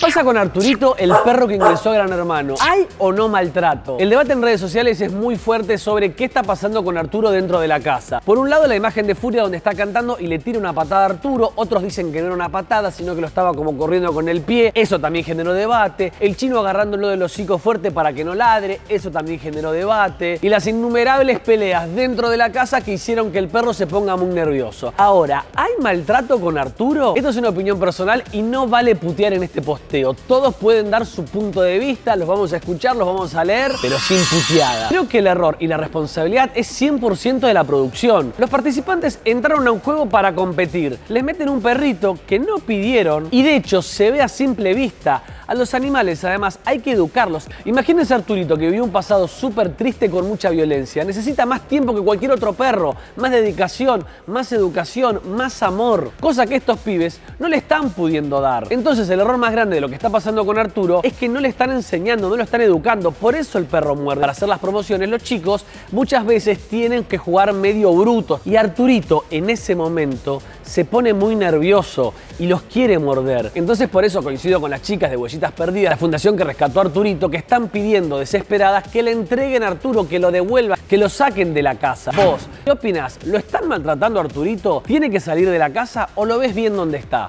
Bye. Con Arturito, el perro que ingresó a Gran Hermano? ¿Hay o no maltrato? El debate en redes sociales es muy fuerte sobre qué está pasando con Arturo dentro de la casa. Por un lado, la imagen de Furia donde está cantando y le tira una patada a Arturo. Otros dicen que no era una patada, sino que lo estaba como corriendo con el pie. Eso también generó debate. El chino agarrándolo del hocico fuerte para que no ladre. Eso también generó debate. Y las innumerables peleas dentro de la casa que hicieron que el perro se ponga muy nervioso. Ahora, ¿hay maltrato con Arturo? Esto es una opinión personal y no vale putear en este posteo. Todos pueden dar su punto de vista, los vamos a escuchar, los vamos a leer, pero sin puteada. Creo que el error y la responsabilidad es 100% de la producción. Los participantes entraron a un juego para competir. Les meten un perrito que no pidieron y de hecho se ve a simple vista. A los animales, además, hay que educarlos. Imagínense a Arturito que vivió un pasado súper triste con mucha violencia. Necesita más tiempo que cualquier otro perro, más dedicación, más educación, más amor. Cosa que estos pibes no le están pudiendo dar. Entonces, el error más grande de lo que está pasando con Arturo es que no le están enseñando, no lo están educando. Por eso el perro muerde. Para hacer las promociones, los chicos muchas veces tienen que jugar medio brutos. Y Arturito, en ese momento, se pone muy nervioso y los quiere morder. Entonces, por eso coincido con las chicas de Huellitas Perdidas, la fundación que rescató a Arturito, que están pidiendo desesperadas que le entreguen a Arturo, que lo devuelvan, que lo saquen de la casa. Vos, ¿qué opinás? ¿Lo están maltratando a Arturito? ¿Tiene que salir de la casa o lo ves bien donde está?